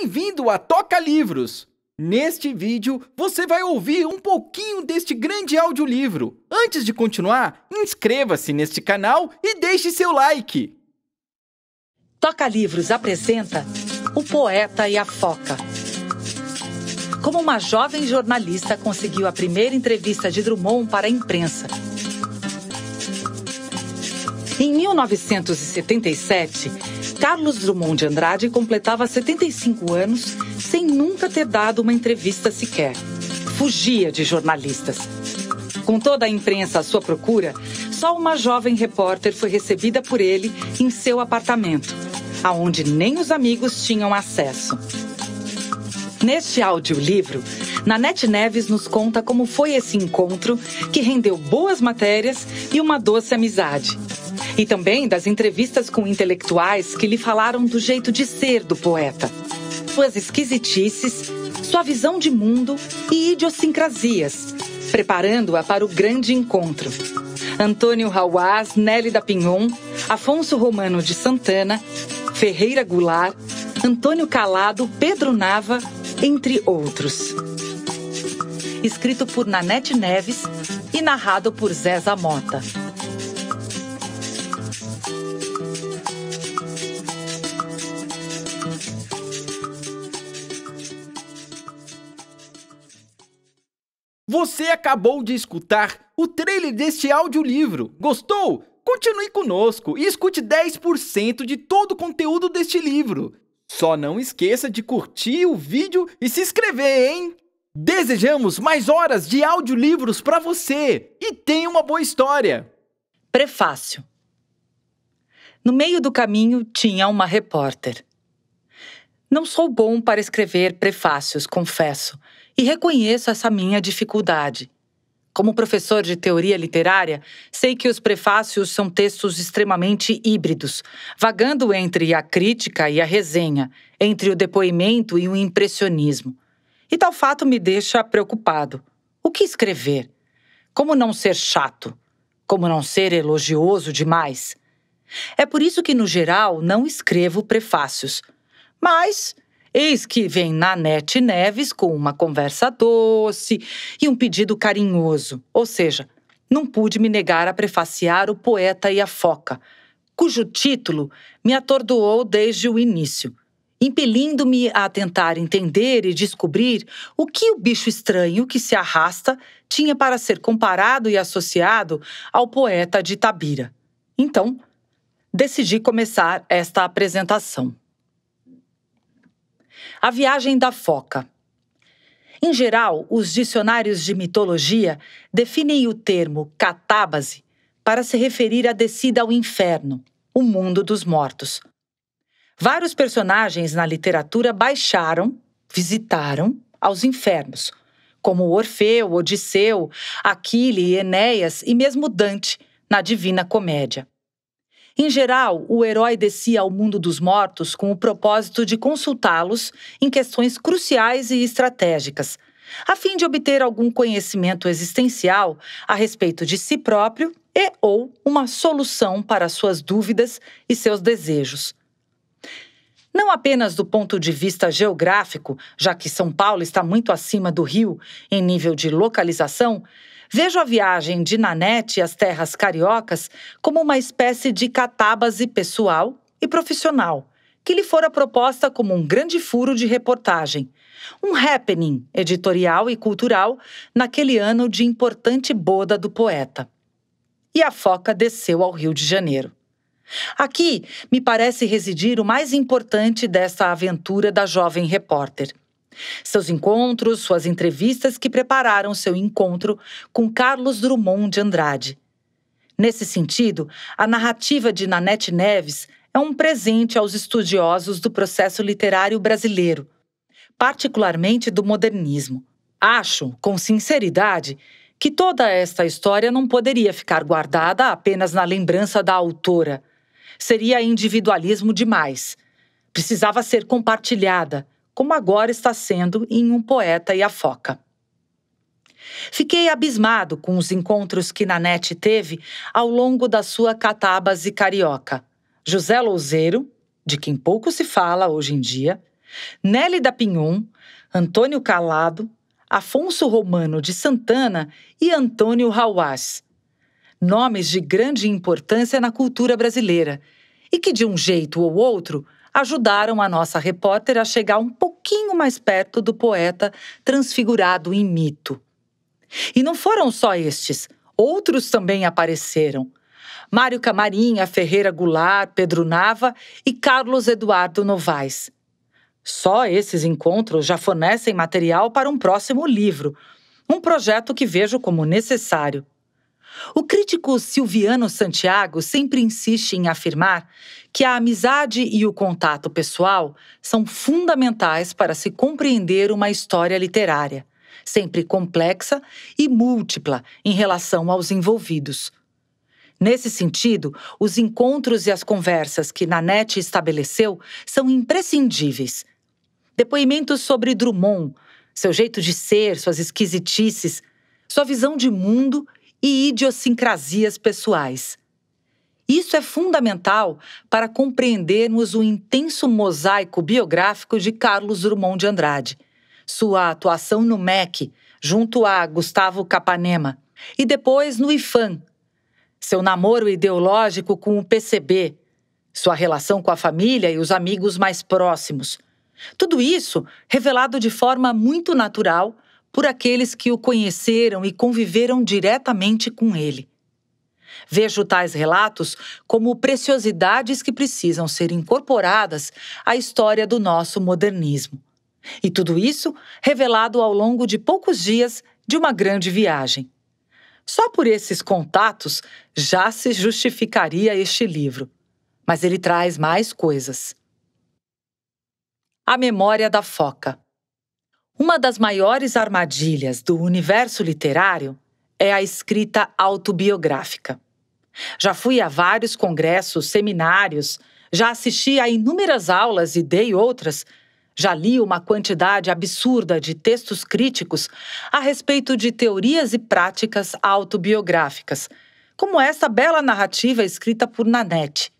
Bem-vindo a Toca Livros! Neste vídeo, você vai ouvir um pouquinho deste grande audiolivro. Antes de continuar, inscreva-se neste canal e deixe seu like. Toca Livros apresenta O Poeta e a Foca. Como uma jovem jornalista conseguiu a primeira entrevista de Drummond para a imprensa. Em 1977, Carlos Drummond de Andrade completava 75 anos sem nunca ter dado uma entrevista sequer. Fugia de jornalistas. Com toda a imprensa à sua procura, só uma jovem repórter foi recebida por ele em seu apartamento, aonde nem os amigos tinham acesso. Neste audiolivro, Nanete Neves nos conta como foi esse encontro que rendeu boas matérias e uma doce amizade. E também das entrevistas com intelectuais que lhe falaram do jeito de ser do poeta. Suas esquisitices, sua visão de mundo e idiosincrasias, preparando-a para o grande encontro. Antônio Hauás, Nelly da Pinhon, Afonso Romano de Santana, Ferreira Goulart, Antônio Calado, Pedro Nava, entre outros. Escrito por Nanete Neves e narrado por Zéza Mota. Você acabou de escutar o trailer deste audiolivro. Gostou? Continue conosco e escute 10% de todo o conteúdo deste livro. Só não esqueça de curtir o vídeo e se inscrever, hein? Desejamos mais horas de audiolivros para você e tenha uma boa história. Prefácio. No meio do caminho tinha uma repórter. Não sou bom para escrever prefácios, confesso e reconheço essa minha dificuldade. Como professor de teoria literária, sei que os prefácios são textos extremamente híbridos, vagando entre a crítica e a resenha, entre o depoimento e o impressionismo. E tal fato me deixa preocupado. O que escrever? Como não ser chato? Como não ser elogioso demais? É por isso que, no geral, não escrevo prefácios. Mas Eis que vem Nanete Neves com uma conversa doce e um pedido carinhoso, ou seja, não pude me negar a prefaciar O Poeta e a Foca, cujo título me atordoou desde o início, impelindo-me a tentar entender e descobrir o que o bicho estranho que se arrasta tinha para ser comparado e associado ao poeta de Tabira. Então, decidi começar esta apresentação. A viagem da foca. Em geral, os dicionários de mitologia definem o termo catábase para se referir à descida ao inferno, o mundo dos mortos. Vários personagens na literatura baixaram, visitaram aos infernos, como Orfeu, Odisseu, Aquile, Enéas e mesmo Dante na Divina Comédia. Em geral, o herói descia ao mundo dos mortos com o propósito de consultá-los em questões cruciais e estratégicas, a fim de obter algum conhecimento existencial a respeito de si próprio e ou uma solução para suas dúvidas e seus desejos. Não apenas do ponto de vista geográfico, já que São Paulo está muito acima do Rio em nível de localização, Vejo a viagem de Nanete às terras cariocas como uma espécie de catábase pessoal e profissional, que lhe fora proposta como um grande furo de reportagem, um happening editorial e cultural naquele ano de importante boda do poeta. E a foca desceu ao Rio de Janeiro. Aqui me parece residir o mais importante desta aventura da jovem repórter. Seus encontros, suas entrevistas que prepararam seu encontro com Carlos Drummond de Andrade. Nesse sentido, a narrativa de Nanete Neves é um presente aos estudiosos do processo literário brasileiro, particularmente do modernismo. Acho, com sinceridade, que toda esta história não poderia ficar guardada apenas na lembrança da autora. Seria individualismo demais. Precisava ser compartilhada, como agora está sendo em Um Poeta e a Foca. Fiquei abismado com os encontros que Nanete teve ao longo da sua catábase carioca. José Louzeiro, de quem pouco se fala hoje em dia, Nélida Pinhon, Antônio Calado, Afonso Romano de Santana e Antônio Hawass. Nomes de grande importância na cultura brasileira e que, de um jeito ou outro, ajudaram a nossa repórter a chegar um pouquinho mais perto do poeta transfigurado em mito. E não foram só estes, outros também apareceram. Mário Camarinha, Ferreira Goulart, Pedro Nava e Carlos Eduardo Novaes. Só esses encontros já fornecem material para um próximo livro, um projeto que vejo como necessário. O crítico Silviano Santiago sempre insiste em afirmar que a amizade e o contato pessoal são fundamentais para se compreender uma história literária, sempre complexa e múltipla em relação aos envolvidos. Nesse sentido, os encontros e as conversas que Nanette estabeleceu são imprescindíveis. Depoimentos sobre Drummond, seu jeito de ser, suas esquisitices, sua visão de mundo e idiosincrasias pessoais. Isso é fundamental para compreendermos o intenso mosaico biográfico de Carlos Drummond de Andrade, sua atuação no MEC, junto a Gustavo Capanema, e depois no IFAM, seu namoro ideológico com o PCB, sua relação com a família e os amigos mais próximos. Tudo isso revelado de forma muito natural por aqueles que o conheceram e conviveram diretamente com ele. Vejo tais relatos como preciosidades que precisam ser incorporadas à história do nosso modernismo. E tudo isso revelado ao longo de poucos dias de uma grande viagem. Só por esses contatos já se justificaria este livro. Mas ele traz mais coisas. A Memória da Foca. Uma das maiores armadilhas do universo literário é a escrita autobiográfica. Já fui a vários congressos, seminários, já assisti a inúmeras aulas e dei outras, já li uma quantidade absurda de textos críticos a respeito de teorias e práticas autobiográficas, como essa bela narrativa escrita por Nanette.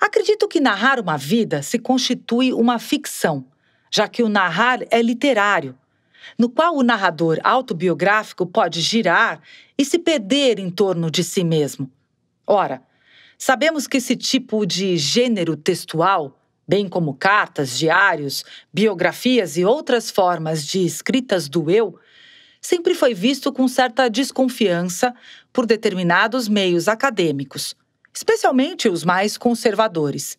Acredito que narrar uma vida se constitui uma ficção já que o narrar é literário, no qual o narrador autobiográfico pode girar e se perder em torno de si mesmo. Ora, sabemos que esse tipo de gênero textual, bem como cartas, diários, biografias e outras formas de escritas do eu, sempre foi visto com certa desconfiança por determinados meios acadêmicos, especialmente os mais conservadores.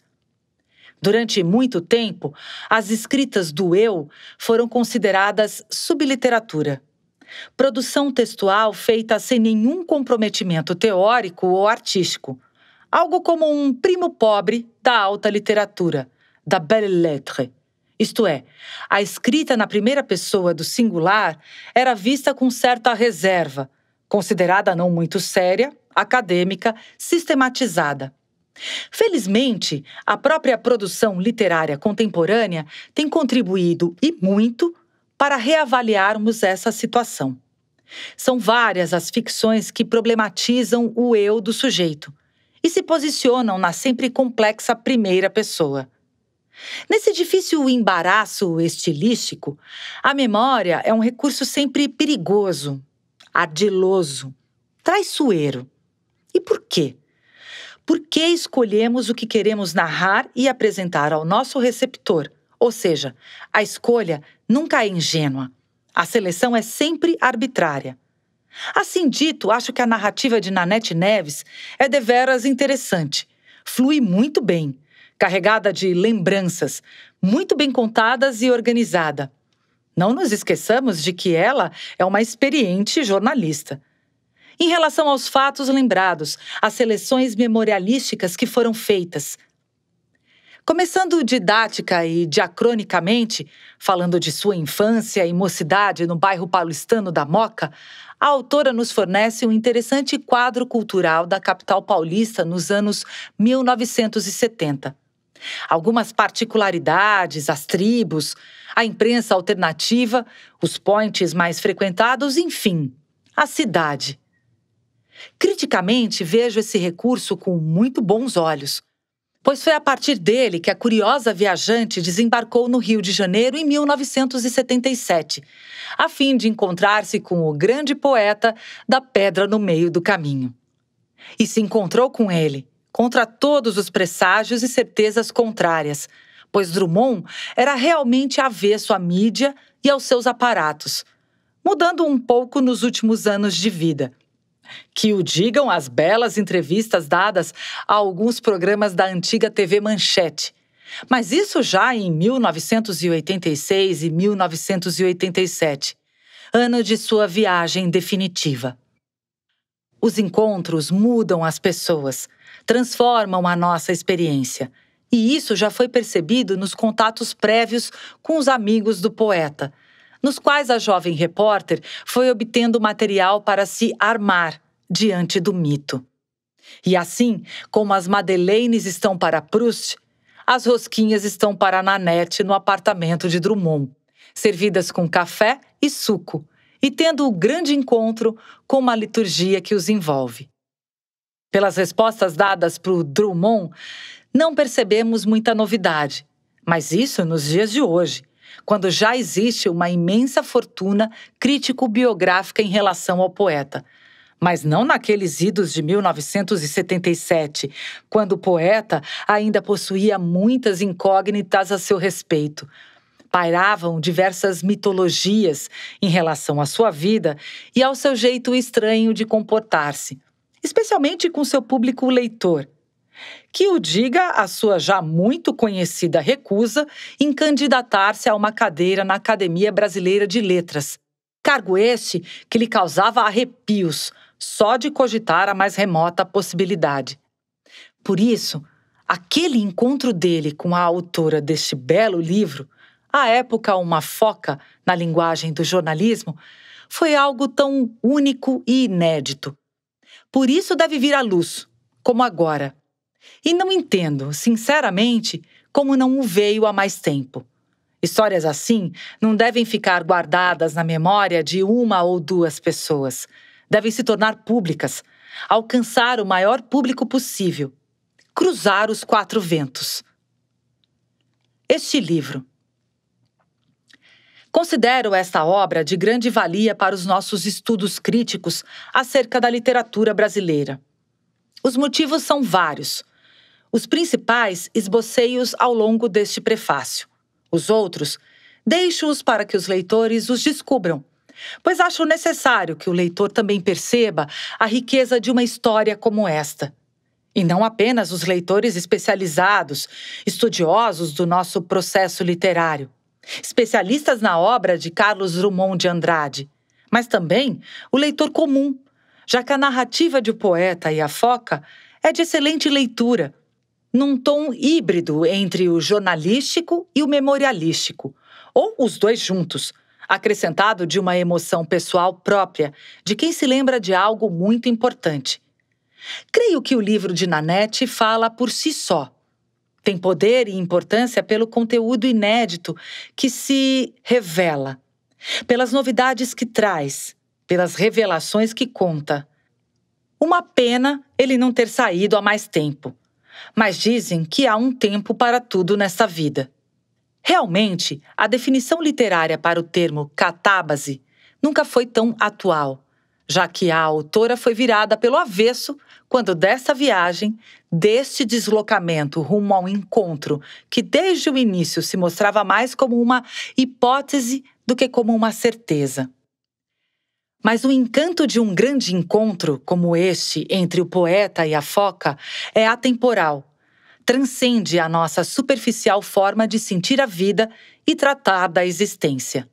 Durante muito tempo, as escritas do eu foram consideradas subliteratura. Produção textual feita sem nenhum comprometimento teórico ou artístico. Algo como um primo pobre da alta literatura, da belle lettre. Isto é, a escrita na primeira pessoa do singular era vista com certa reserva, considerada não muito séria, acadêmica, sistematizada. Felizmente, a própria produção literária contemporânea tem contribuído e muito para reavaliarmos essa situação. São várias as ficções que problematizam o eu do sujeito e se posicionam na sempre complexa primeira pessoa. Nesse difícil embaraço estilístico, a memória é um recurso sempre perigoso, ardiloso, traiçoeiro. E por quê? Por que escolhemos o que queremos narrar e apresentar ao nosso receptor. Ou seja, a escolha nunca é ingênua. A seleção é sempre arbitrária. Assim dito, acho que a narrativa de Nanete Neves é deveras interessante. Flui muito bem, carregada de lembranças, muito bem contadas e organizada. Não nos esqueçamos de que ela é uma experiente jornalista. Em relação aos fatos lembrados, as seleções memorialísticas que foram feitas. Começando didática e diacronicamente, falando de sua infância e mocidade no bairro paulistano da Moca, a autora nos fornece um interessante quadro cultural da capital paulista nos anos 1970. Algumas particularidades, as tribos, a imprensa alternativa, os points mais frequentados, enfim, a cidade. Criticamente, vejo esse recurso com muito bons olhos. pois foi a partir dele que a curiosa viajante desembarcou no Rio de Janeiro em 1977, a fim de encontrar-se com o grande poeta da Pedra no Meio do Caminho. E se encontrou com ele, contra todos os presságios e certezas contrárias, pois Drummond era realmente avesso à mídia e aos seus aparatos, mudando um pouco nos últimos anos de vida que o digam as belas entrevistas dadas a alguns programas da antiga TV Manchete. Mas isso já em 1986 e 1987, ano de sua viagem definitiva. Os encontros mudam as pessoas, transformam a nossa experiência. E isso já foi percebido nos contatos prévios com os amigos do poeta, nos quais a jovem repórter foi obtendo material para se armar diante do mito. E assim como as Madeleines estão para Proust, as rosquinhas estão para Nanette no apartamento de Drummond, servidas com café e suco, e tendo o grande encontro com uma liturgia que os envolve. Pelas respostas dadas para o Drummond, não percebemos muita novidade, mas isso nos dias de hoje, quando já existe uma imensa fortuna crítico-biográfica em relação ao poeta, mas não naqueles idos de 1977, quando o poeta ainda possuía muitas incógnitas a seu respeito. Pairavam diversas mitologias em relação à sua vida e ao seu jeito estranho de comportar-se, especialmente com seu público leitor que o diga a sua já muito conhecida recusa em candidatar-se a uma cadeira na Academia Brasileira de Letras. Cargo este que lhe causava arrepios só de cogitar a mais remota possibilidade. Por isso, aquele encontro dele com a autora deste belo livro, à época uma foca na linguagem do jornalismo, foi algo tão único e inédito. Por isso deve vir à luz, como agora, e não entendo, sinceramente, como não o veio há mais tempo. Histórias assim não devem ficar guardadas na memória de uma ou duas pessoas. Devem se tornar públicas, alcançar o maior público possível, cruzar os quatro ventos. Este livro. Considero esta obra de grande valia para os nossos estudos críticos acerca da literatura brasileira. Os motivos são vários os principais esbocei-os ao longo deste prefácio. Os outros, deixo-os para que os leitores os descubram, pois acho necessário que o leitor também perceba a riqueza de uma história como esta. E não apenas os leitores especializados, estudiosos do nosso processo literário, especialistas na obra de Carlos Drummond de Andrade, mas também o leitor comum, já que a narrativa de O Poeta e a Foca é de excelente leitura num tom híbrido entre o jornalístico e o memorialístico, ou os dois juntos, acrescentado de uma emoção pessoal própria de quem se lembra de algo muito importante. Creio que o livro de Nanette fala por si só. Tem poder e importância pelo conteúdo inédito que se revela, pelas novidades que traz, pelas revelações que conta. Uma pena ele não ter saído há mais tempo mas dizem que há um tempo para tudo nesta vida. Realmente, a definição literária para o termo catábase nunca foi tão atual, já que a autora foi virada pelo avesso quando dessa viagem, deste deslocamento rumo ao encontro, que desde o início se mostrava mais como uma hipótese do que como uma certeza. Mas o encanto de um grande encontro como este entre o poeta e a foca é atemporal. Transcende a nossa superficial forma de sentir a vida e tratar da existência.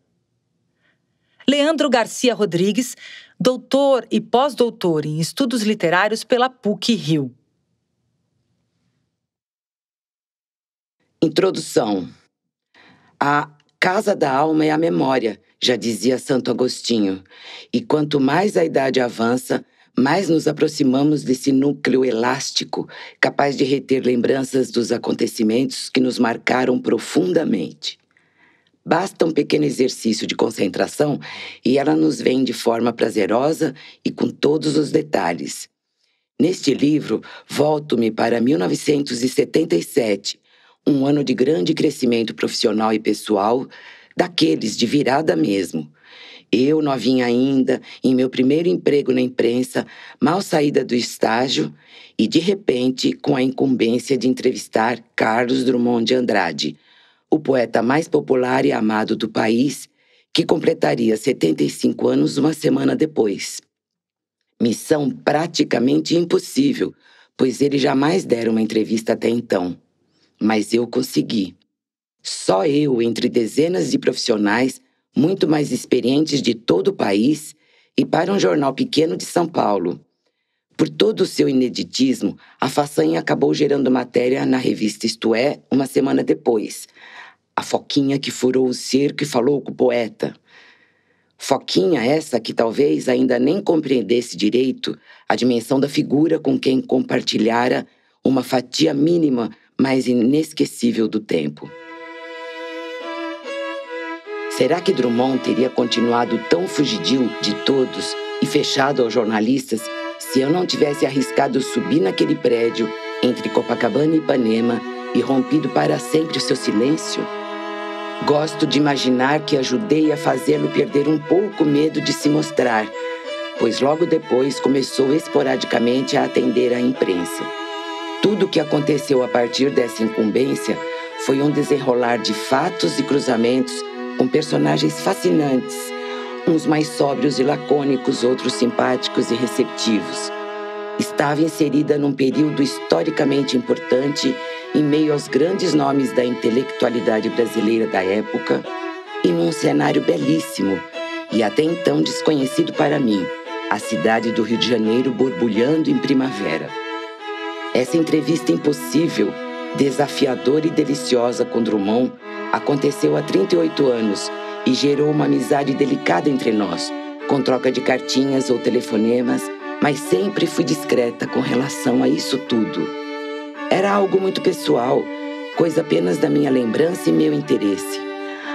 Leandro Garcia Rodrigues, doutor e pós-doutor em estudos literários pela PUC Rio. Introdução. A Casa da Alma é a memória já dizia Santo Agostinho. E quanto mais a idade avança, mais nos aproximamos desse núcleo elástico capaz de reter lembranças dos acontecimentos que nos marcaram profundamente. Basta um pequeno exercício de concentração e ela nos vem de forma prazerosa e com todos os detalhes. Neste livro, volto-me para 1977, um ano de grande crescimento profissional e pessoal, daqueles de virada mesmo. Eu, novinha ainda, em meu primeiro emprego na imprensa, mal saída do estágio e, de repente, com a incumbência de entrevistar Carlos Drummond de Andrade, o poeta mais popular e amado do país, que completaria 75 anos uma semana depois. Missão praticamente impossível, pois ele jamais dera uma entrevista até então. Mas eu consegui. Só eu, entre dezenas de profissionais muito mais experientes de todo o país e para um jornal pequeno de São Paulo. Por todo o seu ineditismo, a façanha acabou gerando matéria na revista Isto É uma semana depois. A Foquinha que furou o cerco e falou com o poeta. Foquinha essa que talvez ainda nem compreendesse direito a dimensão da figura com quem compartilhara uma fatia mínima, mas inesquecível do tempo. Será que Drummond teria continuado tão fugidio de todos e fechado aos jornalistas se eu não tivesse arriscado subir naquele prédio entre Copacabana e Ipanema e rompido para sempre o seu silêncio? Gosto de imaginar que ajudei a fazê-lo perder um pouco medo de se mostrar, pois logo depois começou esporadicamente a atender à imprensa. Tudo o que aconteceu a partir dessa incumbência foi um desenrolar de fatos e cruzamentos com personagens fascinantes, uns mais sóbrios e lacônicos, outros simpáticos e receptivos. Estava inserida num período historicamente importante em meio aos grandes nomes da intelectualidade brasileira da época e num cenário belíssimo e até então desconhecido para mim, a cidade do Rio de Janeiro borbulhando em primavera. Essa entrevista impossível, desafiadora e deliciosa com Drummond aconteceu há 38 anos e gerou uma amizade delicada entre nós, com troca de cartinhas ou telefonemas, mas sempre fui discreta com relação a isso tudo. Era algo muito pessoal, coisa apenas da minha lembrança e meu interesse.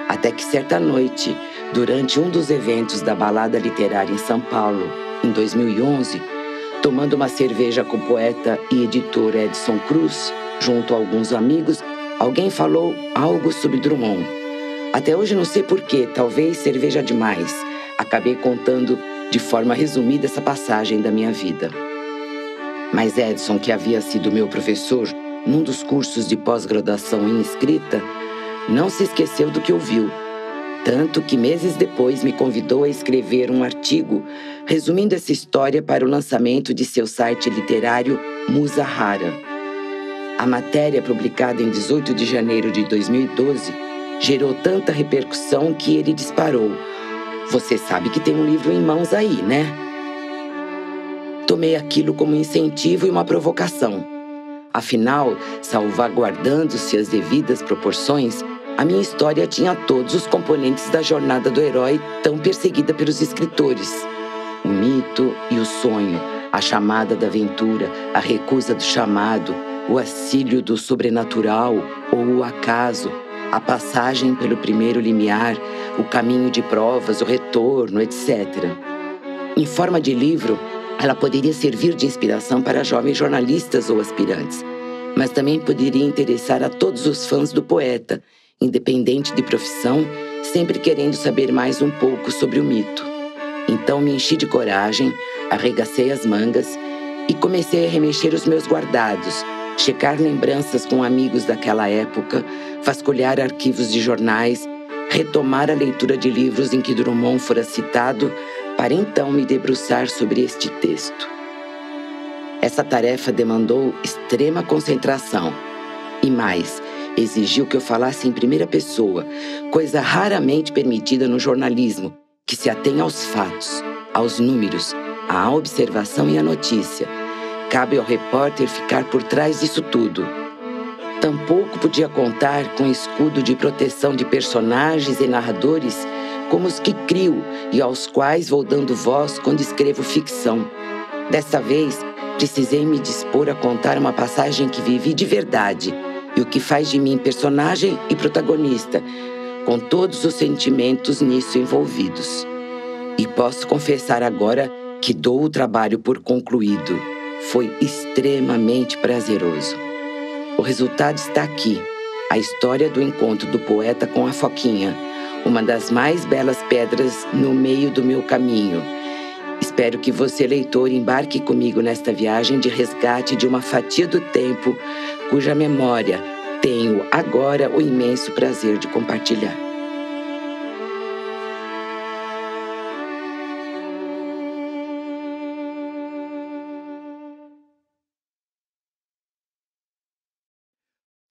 Até que certa noite, durante um dos eventos da Balada Literária em São Paulo, em 2011, tomando uma cerveja com o poeta e editor Edson Cruz, junto a alguns amigos, Alguém falou algo sobre Drummond. Até hoje não sei porquê, talvez cerveja demais. Acabei contando de forma resumida essa passagem da minha vida. Mas Edson, que havia sido meu professor num dos cursos de pós-graduação em escrita, não se esqueceu do que ouviu. Tanto que meses depois me convidou a escrever um artigo resumindo essa história para o lançamento de seu site literário Musa Rara. A matéria, publicada em 18 de janeiro de 2012, gerou tanta repercussão que ele disparou. Você sabe que tem um livro em mãos aí, né? Tomei aquilo como incentivo e uma provocação. Afinal, salvaguardando-se as devidas proporções, a minha história tinha todos os componentes da jornada do herói tão perseguida pelos escritores: o mito e o sonho, a chamada da aventura, a recusa do chamado, o auxílio do sobrenatural ou o acaso, a passagem pelo primeiro limiar, o caminho de provas, o retorno, etc. Em forma de livro, ela poderia servir de inspiração para jovens jornalistas ou aspirantes, mas também poderia interessar a todos os fãs do poeta, independente de profissão, sempre querendo saber mais um pouco sobre o mito. Então me enchi de coragem, arregacei as mangas e comecei a remexer os meus guardados, checar lembranças com amigos daquela época, vasculhar arquivos de jornais, retomar a leitura de livros em que Drummond fora citado, para então me debruçar sobre este texto. Essa tarefa demandou extrema concentração e mais, exigiu que eu falasse em primeira pessoa, coisa raramente permitida no jornalismo, que se atém aos fatos, aos números, à observação e à notícia Cabe ao repórter ficar por trás disso tudo. Tampouco podia contar com escudo de proteção de personagens e narradores como os que crio e aos quais vou dando voz quando escrevo ficção. Desta vez, precisei me dispor a contar uma passagem que vivi de verdade e o que faz de mim personagem e protagonista, com todos os sentimentos nisso envolvidos. E posso confessar agora que dou o trabalho por concluído foi extremamente prazeroso. O resultado está aqui: a história do encontro do poeta com a Foquinha, uma das mais belas pedras no meio do meu caminho. Espero que você, leitor, embarque comigo nesta viagem de resgate de uma fatia do tempo cuja memória tenho agora o imenso prazer de compartilhar.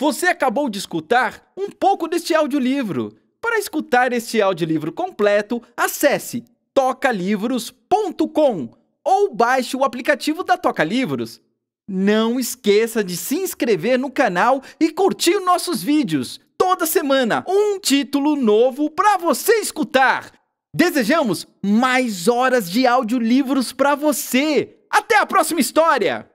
Você acabou de escutar um pouco deste audiolivro. Para escutar este audiolivro completo, acesse tocalivros.com ou baixe o aplicativo da Toca Livros. Não esqueça de se inscrever no canal e curtir nossos vídeos. Toda semana, um título novo para você escutar. Desejamos mais horas de audiolivros para você. Até a próxima história!